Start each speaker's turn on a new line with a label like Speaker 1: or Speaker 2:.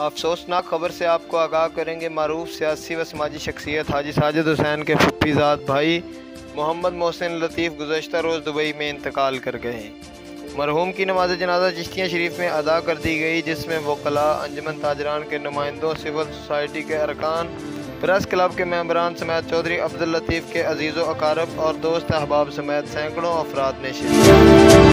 Speaker 1: अफसोसनाक खबर से आपको आगाह करेंगे मरूफ सियासी व समाजी शख्सियत हाजी साजिद हुसैन के फुफीजाद भाई मोहम्मद मोहसिन लतीफ़ गुजशत रोज़ दुबई में इंतकाल कर गए। मरहूम की नमाज़ जनाजा चिश्तियाँ शरीफ में अदा कर दी गई, जिसमें वकला, अंजमन ताजरान के नुमाइंदों, सिविल सोसाइटी के अरकान, प्रेस क्लब के मेम्बरान समेत चौधरी अब्दुल लतीफ़ के अज़ीज़, अकारब और दोस्त अहबाब समेत सैकड़ों अफराद ने शिरकत